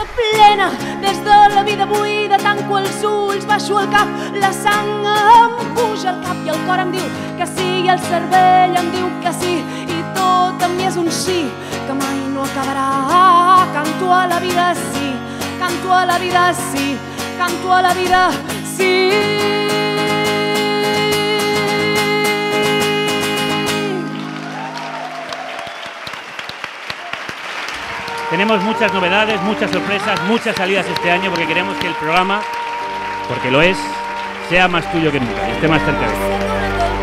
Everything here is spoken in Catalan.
Vida plena, des de la vida buida, tanco els ulls, baixo el cap, la sang em puja al cap i el cor em diu que sí, i el cervell em diu que sí, i tot en mi és un sí, que mai no acabarà. Canto a la vida sí, canto a la vida sí, canto a la vida sí. Tenemos muchas novedades, muchas sorpresas, muchas salidas este año porque queremos que el programa, porque lo es, sea más tuyo que nunca, esté más cerca de ti.